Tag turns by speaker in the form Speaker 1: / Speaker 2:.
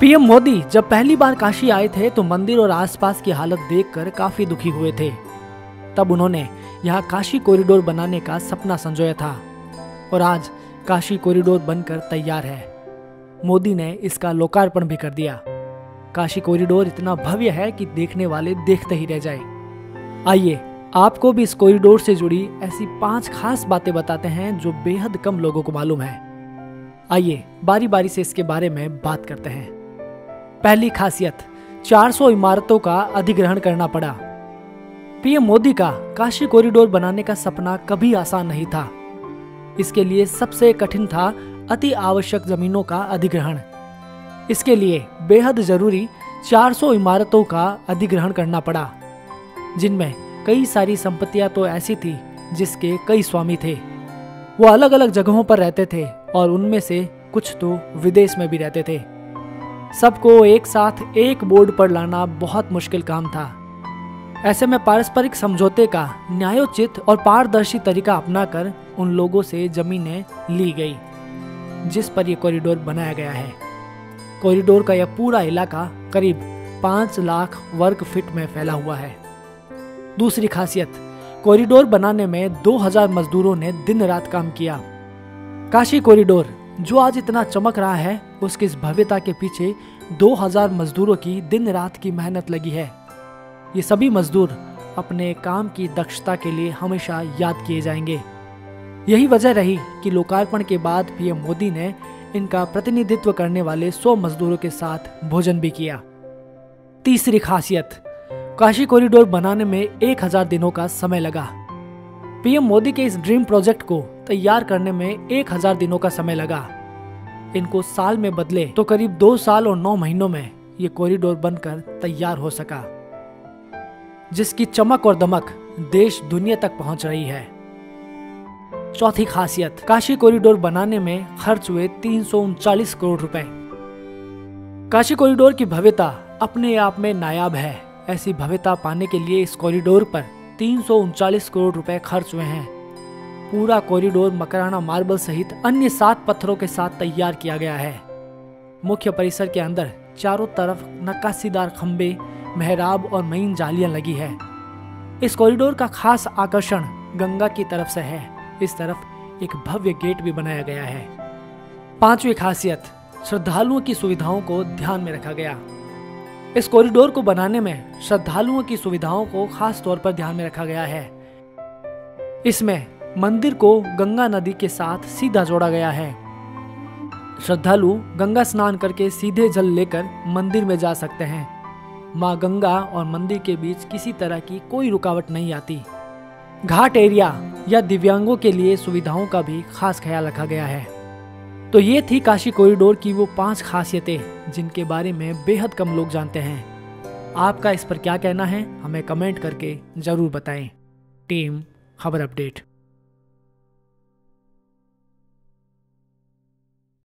Speaker 1: PM Modi, जब पहली बार काशी आए थे तो मंदिर और आसपास की हालत देखकर काफ़ी दुखी हुए थे। तब उन्होंने यहाँ काशी कॉरिडोर बनाने का सपना संजोया था और आज काशी कॉरिडोर बनकर तैयार है। मोदी ने इसका लोकार्पण भी कर दिया। काशी कॉरिडोर इतना भव्य है कि देखने वाले देखते ही रह जाए। आइए, आपको भी इस कॉरिडोर से जुड़ी ऐसी पाँच खास बातें बताते हैं जो बेहद कम लोगों को मालूम है। आइए बारी बारी से इसके बारे में बात करते हैं। पहली खासियत 400 इमारतों का अधिग्रहण करना पड़ा। पीएम मोदी का काशी कॉरिडोर बनाने का सपना कभी आसान नहीं था। इसके लिए सबसे कठिन था अति आवश्यक जमीनों का अधिग्रहण। इसके लिए बेहद ज़रूरी 400 इमारतों का अधिग्रहण करना पड़ा। जिनमें कई सारी संपत्तियाँ तो ऐसी थी जिसके कई स्वामी थे। वो अलग अलग जगहों पर रहते थे और उनमें से कुछ तो विदेश में भी रहते थे। सबको एक साथ एक बोर्ड पर लाना बहुत मुश्किल काम था। ऐसे में पारस्परिक समझौते का न्यायोचित और पारदर्शी तरीका अपनाकर उन लोगों से जमीनें ली गई, जिस पर यह कॉरिडोर बनाया गया है। कॉरिडोर का यह पूरा इलाका करीब पाँच लाख वर्ग फीट में फैला हुआ है। दूसरी खासियत, कॉरिडोर बनाने में 2000 मजदूरों ने दिन रात काम किया। काशी कॉरिडोर जो आज इतना चमक रहा है, उसकी इस भव्यता के पीछे 2000 मजदूरों की दिन रात की मेहनत लगी है। ये सभी मजदूर अपने काम की दक्षता के लिए हमेशा याद किए जाएँगे। यही वजह रही कि लोकार्पण के बाद पीएम मोदी ने इनका प्रतिनिधित्व करने वाले 100 मजदूरों के साथ भोजन भी किया। तीसरी खासियत, काशी कॉरिडोर बनाने में 1000 दिनों का समय लगा। पीएम मोदी के इस ड्रीम प्रोजेक्ट को तैयार करने में 1000 दिनों का समय लगा। इनको साल में बदले तो करीब दो साल और नौ महीनों में ये कॉरिडोर बनकर तैयार हो सका, जिसकी चमक और दमक देश दुनिया तक पहुँच रही है। चौथी खासियत, काशी कॉरिडोर बनाने में खर्च हुए तीन करोड़ रुपए। काशी कॉरिडोर की भव्यता अपने आप में नायाब है, ऐसी भव्यता पाने के लिए इस कॉरिडोर पर तीन करोड़ रुपए खर्च हुए हैं। पूरा कॉरिडोर मकराना मार्बल सहित अन्य सात पत्थरों के साथ तैयार किया गया है। मुख्य परिसर के अंदर चारों तरफ़ नक्काशीदार खंबे, मेहराब और मईन जालियाँ लगी है। इस कॉरिडोर का खास आकर्षण गंगा की तरफ़ से है। इस तरफ़ एक भव्य गेट भी बनाया गया है। पांचवी खासियत, श्रद्धालुओं की सुविधाओं को ध्यान में रखा गया। इस कॉरिडोर को बनाने में श्रद्धालुओं की सुविधाओं को खास तौर पर ध्यान में रखा गया है। इसमें मंदिर को गंगा नदी के साथ सीधा जोड़ा गया है। श्रद्धालु गंगा स्नान करके सीधे जल लेकर मंदिर में जा सकते हैं। माँ गंगा और मंदिर के बीच किसी तरह की कोई रुकावट नहीं आती। घाट एरिया या दिव्यांगों के लिए सुविधाओं का भी खास ख्याल रखा गया है। तो ये थी काशी कॉरिडोर की वो पाँच खासियतें, जिनके बारे में बेहद कम लोग जानते हैं। आपका इस पर क्या कहना है, हमें कमेंट करके ज़रूर बताएँ। टीम, खबर अपडेट।